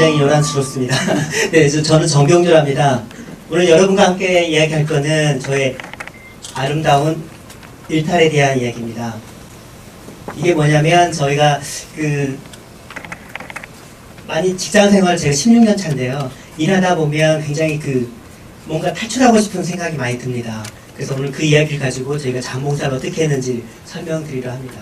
굉장히 요란스럽습니다. 네, 저, 저는 정병주랍니다. 오늘 여러분과 함께 이야기할 거는 저의 아름다운 일탈에 대한 이야기입니다. 이게 뭐냐면 저희가 그 많이 직장 생활 제가 16년 차인데요. 일하다 보면 굉장히 그 뭔가 탈출하고 싶은 생각이 많이 듭니다. 그래서 오늘 그 이야기를 가지고 저희가 잠봉사를 어떻게 했는지 설명드리려 합니다.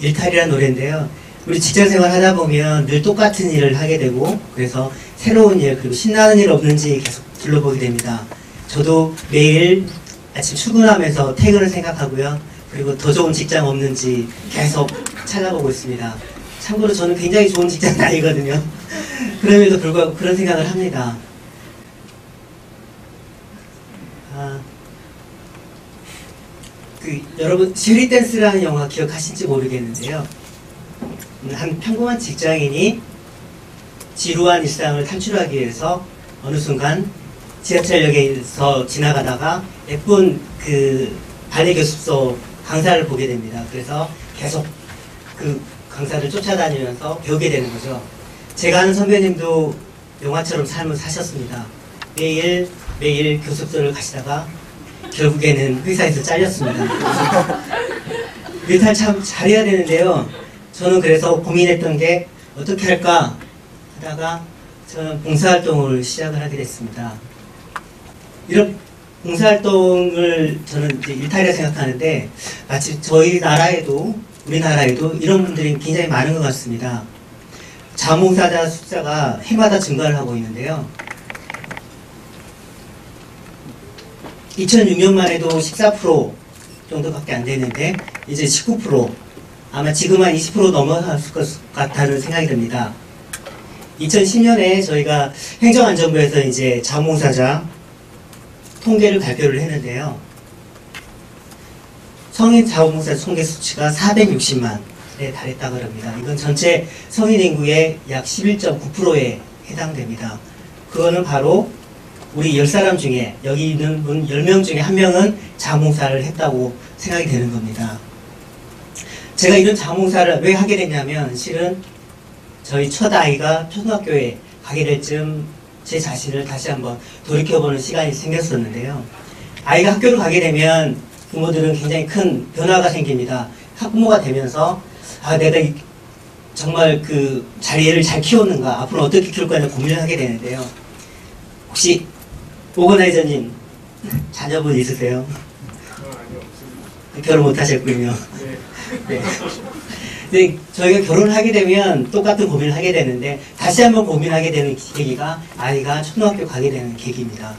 일탈이라는 노래인데요. 우리 직장 생활 하다 보면 늘 똑같은 일을 하게 되고, 그래서 새로운 일, 그리고 신나는 일 없는지 계속 둘러보게 됩니다. 저도 매일 아침 출근하면서 퇴근을 생각하고요. 그리고 더 좋은 직장 없는지 계속 찾아보고 있습니다. 참고로 저는 굉장히 좋은 직장 다니거든요. 그럼에도 불구하고 그런 생각을 합니다. 아, 그 여러분 쉐리 댄스라는 영화 기억하실지 모르겠는데요. 음, 한 평범한 직장인이 지루한 일상을 탈출하기 위해서 어느 순간 지하철역에서 지나가다가 예쁜 그 발레 교습소 강사를 보게 됩니다. 그래서 계속 그 강사를 쫓아다니면서 배우게 되는 거죠. 제가 아는 선배님도 영화처럼 삶을 사셨습니다. 매일 매일 교습소를 가시다가 결국에는 회사에서 잘렸습니다. 일탈 참 잘해야 되는데요. 저는 그래서 고민했던 게 어떻게 할까 하다가 저는 봉사활동을 시작을 하게 됐습니다. 이런 봉사활동을 저는 이제 일탈이라 생각하는데 마치 저희 나라에도 우리나라에도 이런 분들이 굉장히 많은 것 같습니다. 자몽사자 숫자가 해마다 증가를 하고 있는데요. 2006년만 해도 14% 정도밖에 안 되는데 이제 19% 아마 지금 한 20% 넘어갔을 것 같다는 생각이 듭니다. 2010년에 저희가 행정안전부에서 이제 자몽사자 통계를 발표를 했는데요. 성인 자원봉사 통계 수치가 460만에 달했다고 합니다. 이건 전체 성인 인구의 약 11.9%에 해당됩니다. 그거는 바로 우리 10사람 중에 여기 있는 분 10명 중에 한 명은 자몽사를 했다고 생각이 되는 겁니다. 제가 이런 자몽사를 왜 하게 됐냐면 실은 저희 첫 아이가 초등학교에 가게 될 즈음 제 자신을 다시 한번 돌이켜보는 시간이 생겼었는데요. 아이가 학교를 가게 되면 부모들은 굉장히 큰 변화가 생깁니다. 학부모가 되면서 아 내가 이- 정말 그 자리를 잘 키웠는가 앞으로 어떻게 키울 거냐 고민을 하게 되는데요. 혹시 오거나이저님 자녀분 있으세요? 결혼 못 하셨군요. 네. 네, 저희가 결혼을 하게 되면 똑같은 고민을 하게 되는데 다시 한번 고민하게 되는 계기가 아이가 초등학교 가게 되는 계기입니다.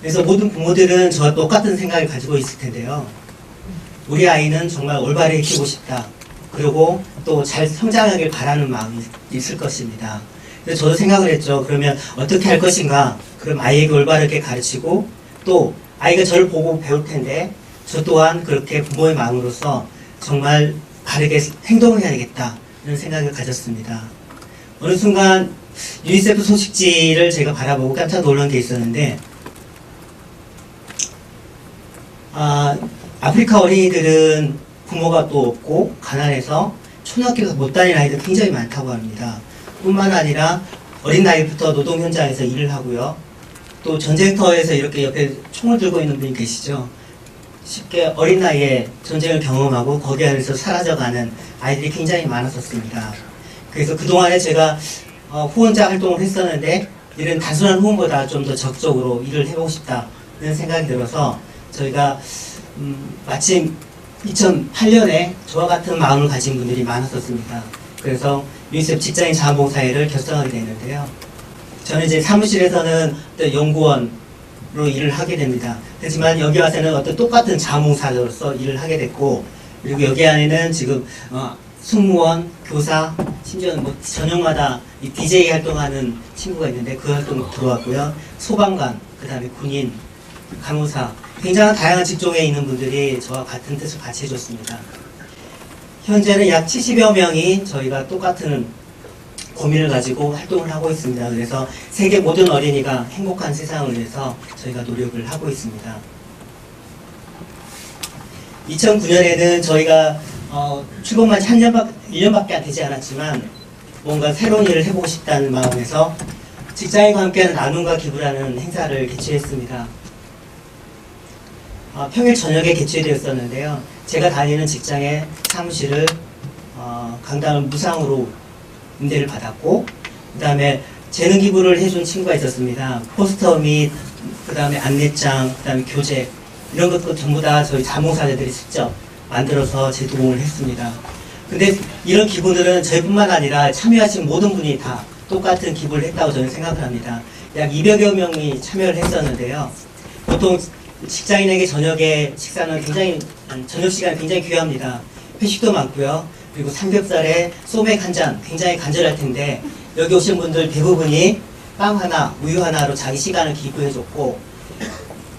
그래서 모든 부모들은 저와 똑같은 생각을 가지고 있을 텐데요. 우리 아이는 정말 올바르게 키우고 싶다. 그리고 또 잘 성장하길 바라는 마음이 있을 것입니다. 그래서 저도 생각을 했죠. 그러면 어떻게 할 것인가? 그럼 아이에게 올바르게 가르치고 또 아이가 저를 보고 배울 텐데 저 또한 그렇게 부모의 마음으로서 정말 바르게 행동을 해야 되겠다. 이런 생각을 가졌습니다. 어느 순간 유니세프 소식지를 제가 바라보고 깜짝 놀란 게 있었는데 아, 아프리카 어린이들은 부모가 또 없고 가난해서 초등학교 못 다니는 아이들 굉장히 많다고 합니다. 뿐만 아니라 어린 나이부터 노동 현장에서 일을 하고요. 또 전쟁터에서 이렇게 옆에 총을 들고 있는 분이 계시죠. 쉽게 어린 나이에 전쟁을 경험하고 거기 안에서 사라져가는 아이들이 굉장히 많았었습니다. 그래서 그동안에 제가 어, 후원자 활동을 했었는데 이런 단순한 후원보다 좀 더 적극적으로 일을 해보고 싶다 이런 생각이 들어서 저희가 음, 마침 2008년에 저와 같은 마음을 가진 분들이 많았었습니다. 그래서 유니세프 직장인 자원봉사회를 결성하게 됐는데요. 저는 이제 사무실에서는 연구원으로 일을 하게 됩니다. 하지만 여기 와서는 어떤 똑같은 자원봉사로서 일을 하게 됐고, 그리고 여기 안에는 지금 어, 승무원, 교사, 심지어는 뭐 저녁마다 이 DJ 활동하는 친구가 있는데 그 활동 들어왔고요. 소방관, 그 다음에 군인, 간호사 굉장한 다양한 직종에 있는 분들이 저와 같은 뜻을 같이 해줬습니다. 현재는 약 70여 명이 저희가 똑같은 고민을 가지고 활동을 하고 있습니다. 그래서 세계 모든 어린이가 행복한 세상을 위해서 저희가 노력을 하고 있습니다. 2009년에는 저희가 어, 출범한 지한 년밖, 1년밖에 안 되지 않았지만 뭔가 새로운 일을 해보고 싶다는 마음에서 직장인과 함께하는 나눔과 기부라는 행사를 개최했습니다. 어, 평일 저녁에 개최되었었는데요. 제가 다니는 직장의 사무실을 어, 강당을 무상으로 임대를 받았고 그 다음에 재능 기부를 해준 친구가 있었습니다. 포스터 및 그 다음에 안내장, 그 다음에 교재 이런 것도 전부 다 저희 자몽사자들이 직접 만들어서 제공을 했습니다. 근데 이런 기부들은 저희뿐만 아니라 참여하신 모든 분이 다 똑같은 기부를 했다고 저는 생각을 합니다. 약 200여 명이 참여를 했었는데요. 보통 직장인에게 저녁에 식사는 굉장히 음, 저녁 시간 굉장히 귀합니다. 회식도 많고요. 그리고 삼겹살에 소맥 한 잔 굉장히 간절할 텐데 여기 오신 분들 대부분이 빵 하나, 우유 하나로 자기 시간을 기부해줬고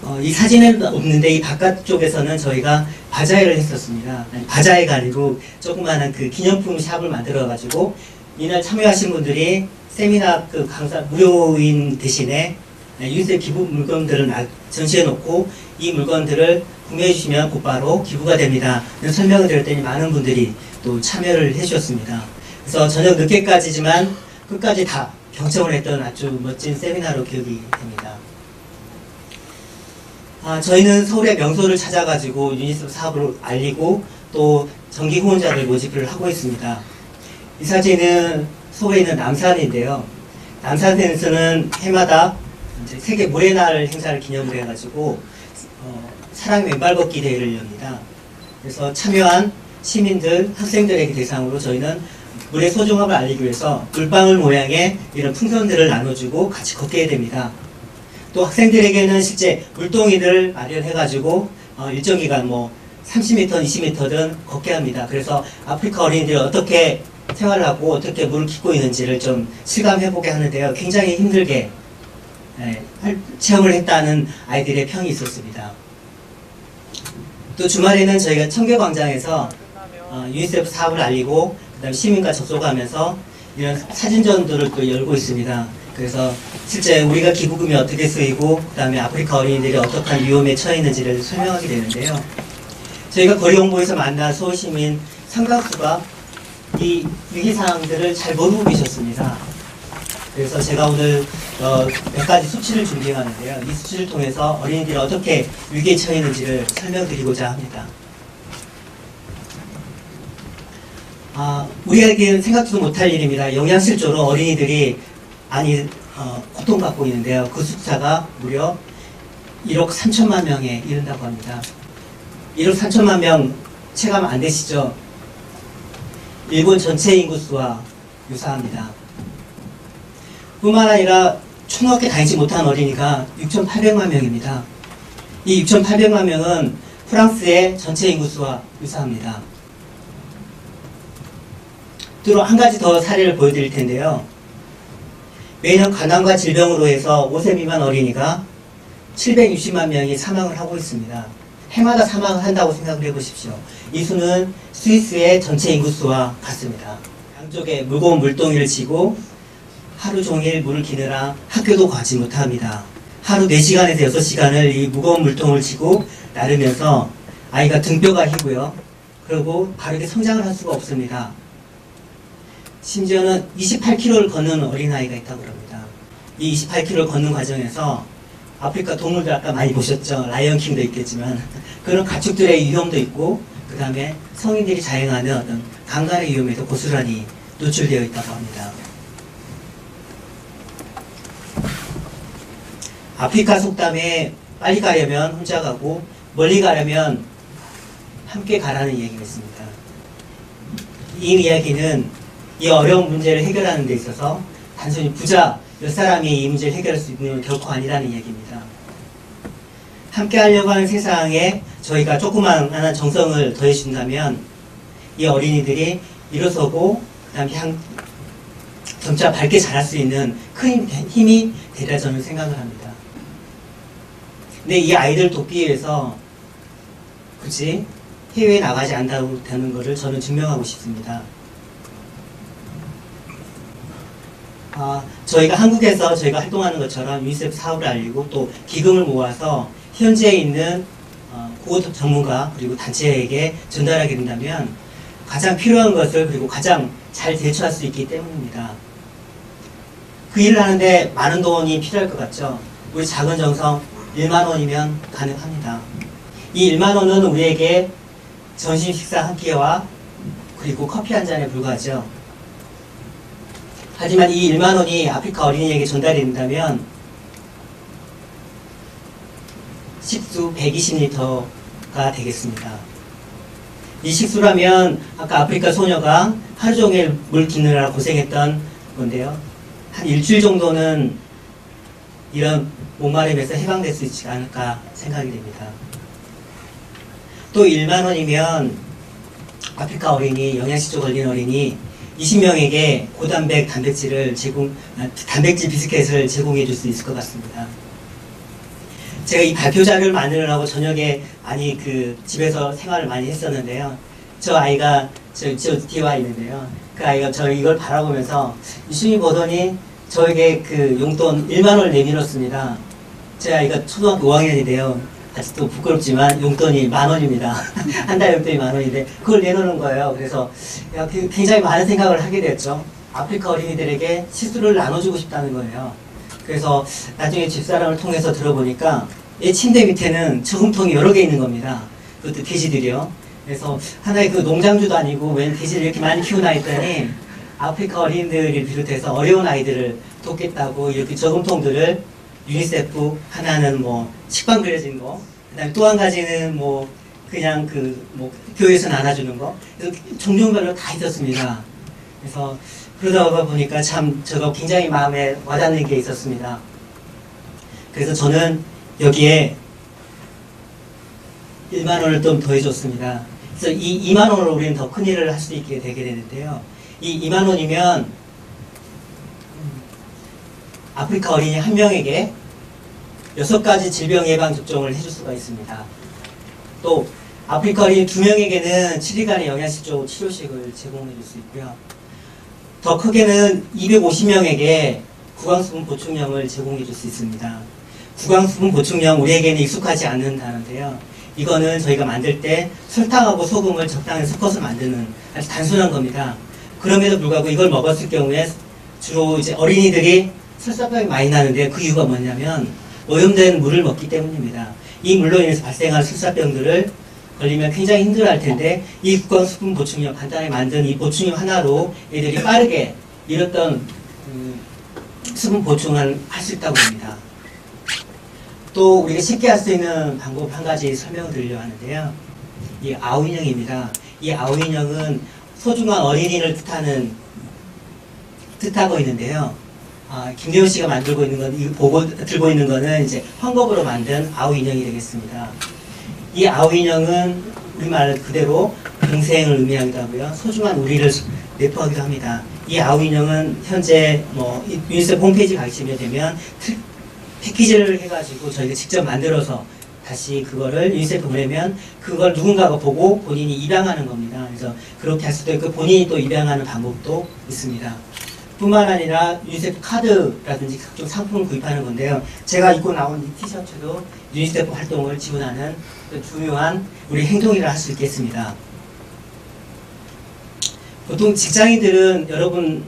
어, 이 사진은 없는데 이 바깥쪽에서는 저희가 바자회를 했었습니다. 아니, 바자회가 아니고 조그마한 그 기념품 샵을 만들어가지고 이날 참여하신 분들이 세미나 그 강사 무료인 대신에 유세 기부 물건들을 나- 전시해 놓고 이 물건들을 구매해 주시면 곧바로 기부가 됩니다. 설명을 드렸더니 많은 분들이 또 참여를 해 주셨습니다. 그래서 저녁 늦게까지지만 끝까지 다 경청을 했던 아주 멋진 세미나로 기억이 됩니다. 아, 저희는 서울의 명소를 찾아가지고 유니세프 사업을 알리고 또 정기 후원자들 모집을 하고 있습니다. 이 사진은 서울에 있는 남산인데요. 남산에서는 해마다 이제 세계 모래 날 행사를 기념을 해가지고 어, 사랑 맨발 걷기 대회를 엽니다. 그래서 참여한 시민들, 학생들에게 대상으로 저희는 물의 소중함을 알리기 위해서 물방울 모양의 이런 풍선들을 나눠주고 같이 걷게 됩니다. 또 학생들에게는 실제 물동이를 마련해가지고 어, 일정 기간 뭐 30m, 20m든 걷게 합니다. 그래서 아프리카 어린이들이 어떻게 생활을 하고 어떻게 물을 깃고 있는지를 좀 실감해보게 하는데요. 굉장히 힘들게 체험을 했다는 아이들의 평이 있었습니다. 또 주말에는 저희가 청계광장에서 어, 유니세프 사업을 알리고 그다음 시민과 접촉하면서 이런 사진전들을 또 열고 있습니다. 그래서 실제 우리가 기부금이 어떻게 쓰이고 그다음에 아프리카 어린이들이 어떠한 위험에 처해 있는지를 설명하게 되는데요. 저희가 거리 홍보에서 만난 서울시민 상당수가 이 위기 상황들을 잘 모르고 계셨습니다. 그래서 제가 오늘 어, 몇 가지 수치를 준비하는데요. 이 수치를 통해서 어린이들이 어떻게 위기에 처해 있는지를 설명드리고자 합니다. 아, 우리에게는 생각지도 못할 일입니다. 영양실조로 어린이들이 많이 어, 고통받고 있는데요. 그 숫자가 무려 1억 3천만 명에 이른다고 합니다. 1억 3천만 명 체감 안 되시죠? 일본 전체 인구수와 유사합니다. 뿐만 아니라 초등학교 다니지 못한 어린이가 6,800만 명입니다. 이 6,800만 명은 프랑스의 전체 인구수와 유사합니다. 또한 가지 더 사례를 보여드릴 텐데요. 매년 가난과 질병으로 해서 5세 미만 어린이가 760만 명이 사망을 하고 있습니다. 해마다 사망을 한다고 생각을 해보십시오. 이 수는 스위스의 전체 인구수와 같습니다. 양쪽에 무거운 물동이를 지고 하루 종일 물을 기느라 학교도 가지 못합니다. 하루 4시간에서 6시간을 이 무거운 물통을 지고 나르면서 아이가 등뼈가 희고요. 그리고 바르게 성장을 할 수가 없습니다. 심지어는 28km를 걷는 어린아이가 있다고 합니다. 이 28km를 걷는 과정에서 아프리카 동물들 아까 많이 보셨죠? 라이언킹도 있겠지만 그런 가축들의 위험도 있고 그 다음에 성인들이 자행하는 어떤 강간의 위험에도 고스란히 노출되어 있다고 합니다. 아프리카 속담에 빨리 가려면 혼자 가고 멀리 가려면 함께 가라는 이야기가 있습니다. 이 이야기는 이 어려운 문제를 해결하는 데 있어서 단순히 부자 몇 사람이 이 문제를 해결할 수 있는 건 결코 아니라는 이야기입니다. 함께 하려고 하는 세상에 저희가 조그마한 정성을 더해준다면 이 어린이들이 일어서고 그다음에 향, 점차 밝게 자랄 수 있는 큰 힘이 되리라 저는 생각을 합니다. 근데 이 아이들 돕기 위해서 굳이 해외에 나가지 않다고 되는 것을 저는 증명하고 싶습니다. 아, 저희가 한국에서 저희가 활동하는 것처럼 유니세프 사업을 알리고 또 기금을 모아서 현지에 있는 어, 구호 전문가 그리고 단체에게 전달하게 된다면 가장 필요한 것을 그리고 가장 잘 대처할 수 있기 때문입니다. 그 일을 하는데 많은 돈이 필요할 것 같죠. 우리 작은 정성 1만 원이면 가능합니다. 이 1만 원은 우리에게 점심 식사 한 끼와 그리고 커피 한 잔에 불과하죠. 하지만 이 1만 원이 아프리카 어린이에게 전달이 된다면 식수 120리터가 되겠습니다. 이 식수라면 아까 아프리카 소녀가 하루 종일 물 기느라 고생했던 건데요. 한 일주일 정도는 이런 목마름에서 해방될 수 있지 않을까 생각이 됩니다. 또 1만 원이면 아프리카 어린이, 영양실조 걸린 어린이 20명에게 고단백 단백질을 제공, 아, 단백질 비스켓을 제공해 줄 수 있을 것 같습니다. 제가 이 발표 자료를 만들느라고 저녁에 아니 그 집에서 생활을 많이 했었는데요. 저 아이가 저, 저와 있는데요. 그 아이가 저 이걸 바라보면서 유심히 보더니 저에게 그 용돈 1만 원을 내밀었습니다. 제 아이가 초등학교 5학년인데요. 아직도 부끄럽지만 용돈이 만 원입니다. 한 달 용돈이 만 원인데 그걸 내놓는 거예요. 그래서 야, 그 굉장히 많은 생각을 하게 됐죠. 아프리카 어린이들에게 실수를 나눠주고 싶다는 거예요. 그래서 나중에 집사람을 통해서 들어보니까 이 침대 밑에는 저금통이 여러 개 있는 겁니다. 그것도 돼지들이요. 그래서 하나의 그 농장주도 아니고 웬 돼지를 이렇게 많이 키우나 했더니 아프리카 어린이들을 비롯해서 어려운 아이들을 돕겠다고 이렇게 저금통들을 유니세프 하나는 뭐 식빵 그려진 거, 그다음에 또 한 가지는 뭐 그냥 그 뭐 교회에서 나눠주는 거, 종류별로 다 있었습니다. 그래서 그러다 보니까 참 저거 굉장히 마음에 와닿는 게 있었습니다. 그래서 저는 여기에 1만 원을 좀 더해줬습니다. 그래서 이 2만 원으로 우리는 더 큰 일을 할 수 있게 되게 되는데요. 이 2만 원이면 음, 아프리카 어린이 한 명에게 여섯 가지 질병 예방 접종을 해줄 수가 있습니다. 또 아프리카 어린이 두 명에게는 7일간의 영양실조 치료식을 제공해 줄 수 있고요. 더 크게는 250명에게 구강수분 보충령을 제공해 줄 수 있습니다. 구강수분 보충령 우리에게는 익숙하지 않는 단어인데요. 이거는 저희가 만들 때 설탕하고 소금을 적당히 섞어서 만드는 아주 단순한 겁니다. 그럼에도 불구하고 이걸 먹었을 경우에 주로 이제 어린이들이 설사병이 많이 나는데 그 이유가 뭐냐면 오염된 물을 먹기 때문입니다. 이 물로 인해서 발생할 설사병들을 걸리면 굉장히 힘들어할 텐데 이 국강 수분 보충용 간단히 만든 이 보충용 하나로 애들이 빠르게 잃었던 그 수분 보충을 할 수 있다고 합니다. 또 우리가 쉽게 할 수 있는 방법 한 가지 설명을 드리려 하는데요. 이 아우인형입니다. 이 아우인형은 소중한 어린이를 뜻하는 뜻하고 있는데요. 아, 김대호 씨가 만들고 있는 건, 보고 들고 있는 거는 이제 헝겊으로 만든 아우 인형이 되겠습니다. 이 아우 인형은 우리말 그대로 동생을 의미하기도 하고요. 소중한 우리를 내포하기도 합니다. 이 아우 인형은 현재 뭐이 유니세프 홈페이지 가시면 되면 트- 패키지를 해가지고 저희가 직접 만들어서 다시 그거를 유니세프 보내면 그걸 누군가가 보고 본인이 입양하는 겁니다. 그래서 그렇게 할 수도 있고 본인이 또 입양하는 방법도 있습니다. 뿐만 아니라 유니세프 카드라든지 각종 상품을 구입하는 건데요. 제가 입고 나온 이 티셔츠도 유니세프 활동을 지원하는 그 중요한 우리 행동이라 할 수 있겠습니다. 보통 직장인들은 여러분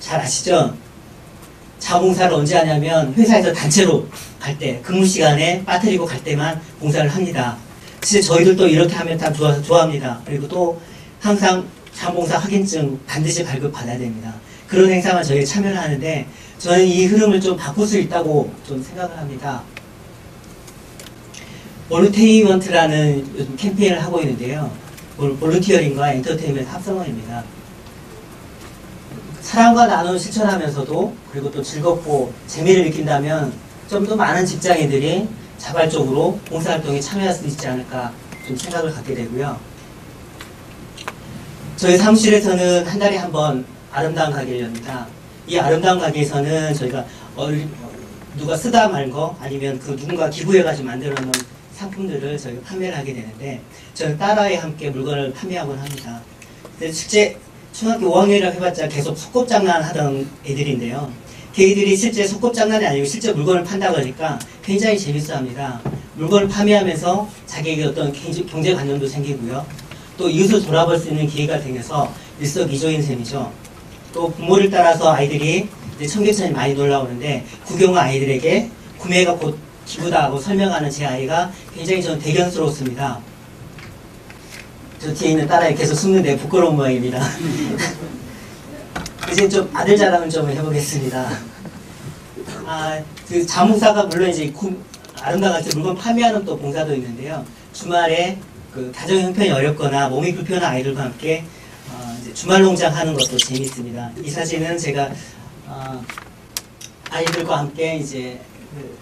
잘 아시죠? 자원봉사를 언제 하냐면 회사에서 단체로 갈 때, 근무 시간에 빠뜨리고 갈 때만 봉사를 합니다. 진짜 저희들도 이렇게 하면 참 좋아, 좋아합니다. 그리고 또 항상 자원봉사 확인증 반드시 발급받아야 됩니다. 그런 행사만 저희가 참여를 하는데 저는 이 흐름을 좀 바꿀 수 있다고 좀 생각을 합니다. voluntainment라는 요즘 캠페인을 하고 있는데요. vol- volunteering과 엔터테인먼트 합성어입니다. 사랑과 나눔을 실천하면서도 그리고 또 즐겁고 재미를 느낀다면 좀 더 많은 직장인들이 자발적으로 봉사활동에 참여할 수 있지 않을까 좀 생각을 갖게 되고요. 저희 사무실에서는 한 달에 한 번 아름다운 가게를 엽니다. 이 아름다운 가게에서는 저희가 어린- 누가 쓰다 말 거 아니면 그 누군가 기부해가지고 만들어 놓은 상품들을 저희가 판매를 하게 되는데 저는 딸아이 함께 물건을 판매하곤 합니다. 근데 실제 초등학교 5학년이라고 해봤자 계속 소꿉장난 하던 애들인데요. 걔들이 실제 소꿉장난이 아니고 실제 물건을 판다 그러니까 굉장히 재밌어 합니다. 물건을 판매하면서 자기에게 어떤 경제- 경제관념도 생기고요. 또 이웃을 돌아볼 수 있는 기회가 되면서 일석이조인 셈이죠. 또 부모를 따라서 아이들이 청계천이 많이 놀라오는데 구경 아이들에게 구매가 곧 기부다 하고 설명하는 제 아이가 굉장히 저는 대견스럽습니다. 저 뒤에 있는 딸아이 계속 숨는데 부끄러운 모양입니다. 이제 좀 아들 자랑을 좀 해보겠습니다. 아, 그 자몽사가 물론 이제 같은 물건 판매하는 또 봉사도 있는데요. 주말에 그 가정 형편이 어렵거나 몸이 불편한 아이들과 함께 어, 주말 농장 하는 것도 재밌습니다. 이 사진은 제가 어, 아이들과 함께 이제 그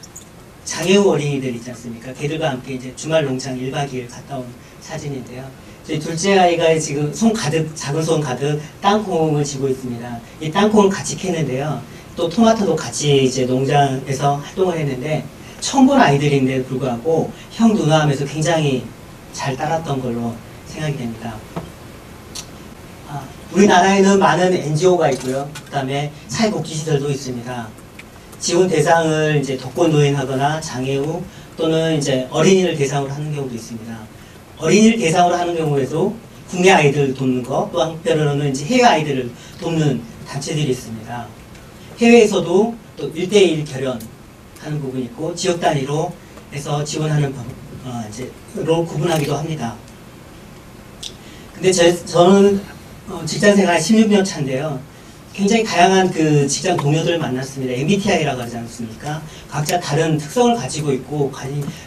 장애우 어린이들 있지 않습니까? 걔들과 함께 이제 주말 농장 1박 2일 갔다 온 사진인데요. 저희 둘째 아이가 지금 손 가득, 작은 손 가득 땅콩을 쥐고 있습니다. 이 땅콩을 같이 캐는데요. 또 토마토도 같이 이제 농장에서 활동을 했는데 처음 본 아이들인데 불구하고 형 누나 하면서 굉장히 잘 따랐던 걸로 생각이 됩니다. 아, 우리나라에는 많은 NGO가 있고요. 그 다음에 사회복지시설도 있습니다. 지원 대상을 이제 독거 노인하거나 장애우 또는 이제 어린이를 대상으로 하는 경우도 있습니다. 어린이를 대상으로 하는 경우에도 국내 아이들 돕는 거, 또 한편으로는 이제 해외 아이들을 돕는 단체들이 있습니다. 해외에서도 또 1대1 결연하는 부분이 있고 지역 단위로 해서 지원하는 법, 어, 이제 로 구분하기도 합니다. 근데 제, 저는 어, 직장 생활 16년 차인데요. 굉장히 다양한 그 직장 동료들을 만났습니다. MBTI라고 하지 않습니까? 각자 다른 특성을 가지고 있고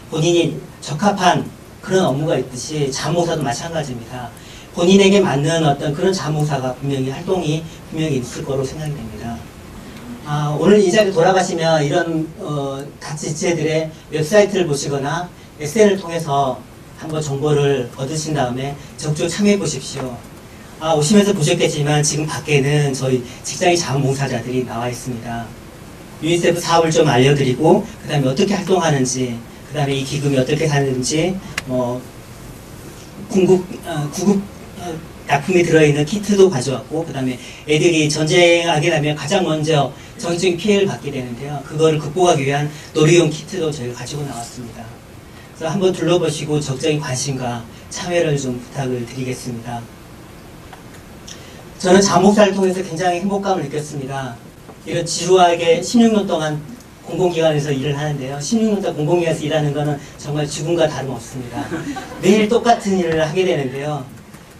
본인이 적합한 그런 업무가 있듯이 자몽사도 마찬가지입니다. 본인에게 맞는 어떤 그런 자몽사가 분명히 활동이 분명히 있을 거로 생각이 됩니다. 아, 오늘 이 자리에 돌아가시면 이런 어, 각 지체들의 웹사이트를 보시거나 SN을 통해서 한번 정보를 얻으신 다음에 적극 참여해 보십시오. 아, 오시면서 보셨겠지만 지금 밖에는 저희 직장인 자원봉사자들이 나와 있습니다. 유니세프 사업을 좀 알려드리고 그 다음에 어떻게 활동하는지 그 다음에 이 기금이 어떻게 사는지 뭐 궁극 어, 구급 어, 약품이 들어있는 키트도 가져왔고 그 다음에 애들이 전쟁하게 되면 가장 먼저 전쟁 피해를 받게 되는데요. 그거를 극복하기 위한 놀이용 키트도 저희가 가지고 나왔습니다. 그래서 한번 둘러보시고 적극적인 관심과 참여를 좀 부탁을 드리겠습니다. 저는 잠복사를 통해서 굉장히 행복감을 느꼈습니다. 이런 지루하게 16년 동안 공공기관에서 일을 하는데요. 16년 동안 공공기관에서 일하는 거는 정말 죽음과 다름없습니다. 매일 똑같은 일을 하게 되는데요.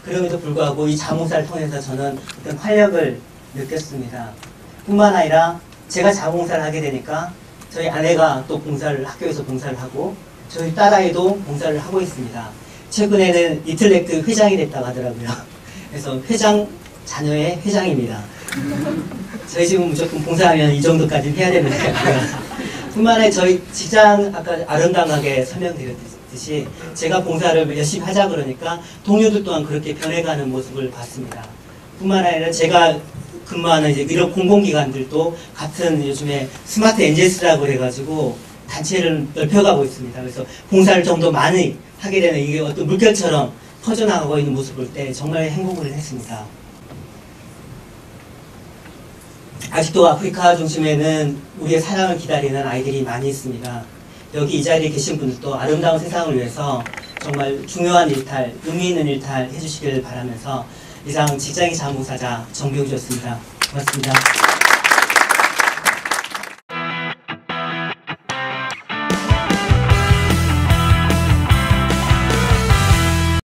그럼에도 불구하고 이 자몽사를 통해서 저는 어떤 활력을 느꼈습니다. 뿐만 아니라 제가 자몽사를 하게 되니까 저희 아내가 또 봉사를 학교에서 봉사를 하고 저희 딸아이도 봉사를 하고 있습니다. 최근에는 이틀렉트 회장이 됐다고 하더라고요. 그래서 회장 자녀의 회장입니다. 저희 지금 무조건 봉사하면 이 정도까지는 해야 되는 거고요. 뿐만 아니라 저희 직장 아까 아름다하게 설명드렸듯이 제가 봉사를 열심히 하자 그러니까 동료들 또한 그렇게 변해가는 모습을 봤습니다. 뿐만 아니라 제가 근무하는 이제 이런 공공기관들도 같은 요즘에 스마트 엔젤스라고 그래가지고 단체를 넓혀가고 있습니다. 그래서 봉사를 좀 더 많이 하게 되는 이게 어떤 물결처럼 퍼져나가고 있는 모습을 볼때 정말 행복을 했습니다. 아직도 아프리카 중심에는 우리의 사랑을 기다리는 아이들이 많이 있습니다. 여기 이 자리에 계신 분들도 아름다운 세상을 위해서 정말 중요한 일탈, 의미 있는 일탈 해주시길 바라면서 이상 직장인 자문사자 정병주였습니다. 고맙습니다.